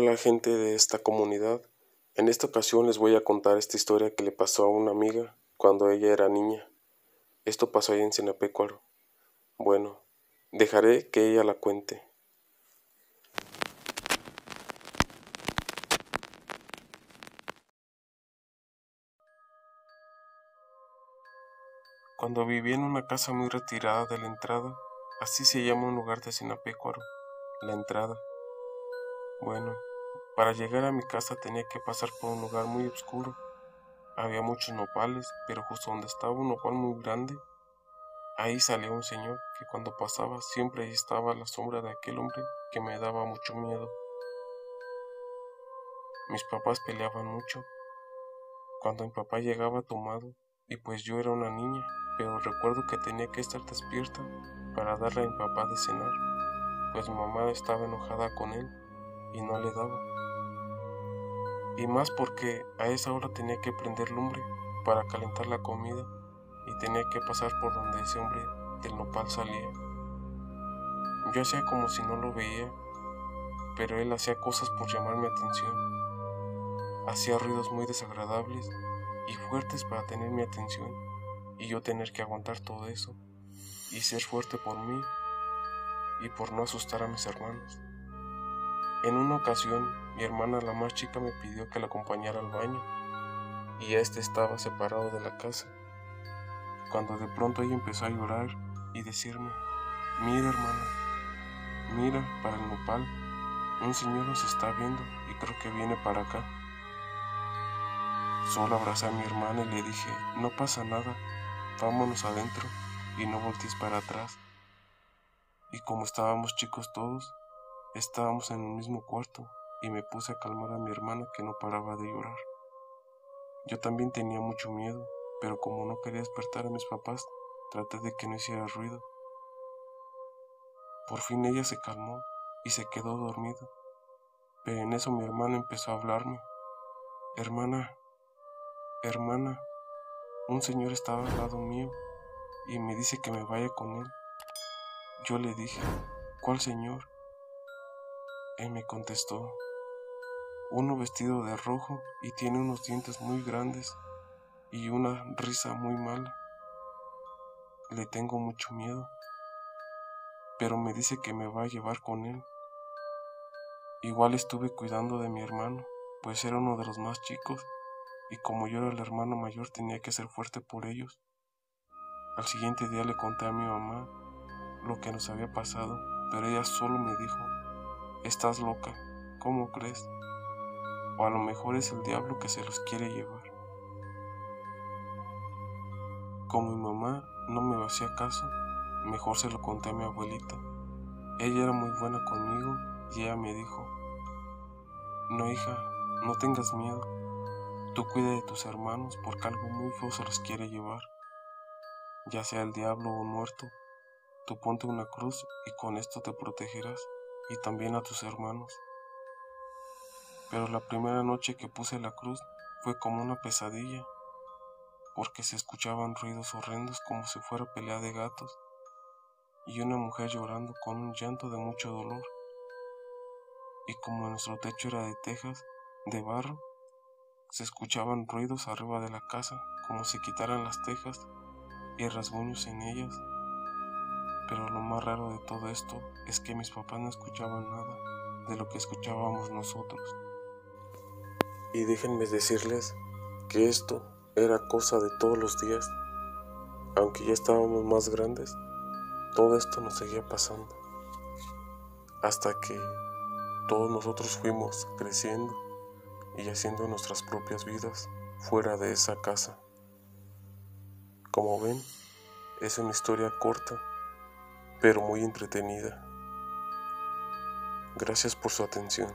Hola gente de esta comunidad. En esta ocasión les voy a contar esta historia que le pasó a una amiga cuando ella era niña. Esto pasó ahí en Sinapecuaro. Bueno, dejaré que ella la cuente. Cuando vivía en una casa muy retirada de la entrada, así se llama un lugar de Sinapecuaro, la entrada. Bueno, para llegar a mi casa tenía que pasar por un lugar muy oscuro. Había muchos nopales, pero justo donde estaba un nopal muy grande, ahí salía un señor que cuando pasaba siempre ahí estaba la sombra de aquel hombre que me daba mucho miedo. Mis papás peleaban mucho. Cuando mi papá llegaba tomado, y pues yo era una niña, pero recuerdo que tenía que estar despierta para darle a mi papá de cenar, pues mi mamá estaba enojada con él y no le daba. Y más porque a esa hora tenía que prender lumbre para calentar la comida y tenía que pasar por donde ese hombre del nopal salía. Yo hacía como si no lo veía, pero él hacía cosas por llamar mi atención. Hacía ruidos muy desagradables y fuertes para tener mi atención y yo tener que aguantar todo eso y ser fuerte por mí y por no asustar a mis hermanos. En una ocasión, mi hermana la más chica me pidió que la acompañara al baño, y este estaba separado de la casa, cuando de pronto ella empezó a llorar y decirme, mira hermana, mira para el nopal, un señor nos está viendo y creo que viene para acá. Solo abracé a mi hermana y le dije, no pasa nada, vámonos adentro y no voltees para atrás. Y como estábamos chicos todos, Estábamos en el mismo cuarto y me puse a calmar a mi hermana que no paraba de llorar. Yo también tenía mucho miedo, pero como no quería despertar a mis papás, traté de que no hiciera ruido. Por fin ella se calmó y se quedó dormida, pero en eso mi hermana empezó a hablarme. Hermana, hermana, un señor estaba al lado mío y me dice que me vaya con él. Yo le dije, ¿cuál señor? Él me contestó, uno vestido de rojo y tiene unos dientes muy grandes y una risa muy mala. Le tengo mucho miedo, pero me dice que me va a llevar con él. Igual estuve cuidando de mi hermano, pues era uno de los más chicos, y como yo era el hermano mayor tenía que ser fuerte por ellos. Al siguiente día le conté a mi mamá lo que nos había pasado, pero ella solo me dijo, Estás loca, ¿cómo crees? O a lo mejor es el diablo que se los quiere llevar. Como mi mamá no me hacía caso, mejor se lo conté a mi abuelita. Ella era muy buena conmigo y ella me dijo, no hija, no tengas miedo, tú cuida de tus hermanos porque algo muy feo se los quiere llevar, ya sea el diablo o muerto, tú ponte una cruz y con esto te protegerás y también a tus hermanos. Pero la primera noche que puse la cruz fue como una pesadilla, porque se escuchaban ruidos horrendos como si fuera pelea de gatos, y una mujer llorando con un llanto de mucho dolor. Y como nuestro techo era de tejas, de barro, se escuchaban ruidos arriba de la casa, como si quitaran las tejas y rasguños en ellas pero lo más raro de todo esto es que mis papás no escuchaban nada de lo que escuchábamos nosotros. Y déjenme decirles que esto era cosa de todos los días. Aunque ya estábamos más grandes, todo esto nos seguía pasando. Hasta que todos nosotros fuimos creciendo y haciendo nuestras propias vidas fuera de esa casa. Como ven, es una historia corta pero muy entretenida. Gracias por su atención.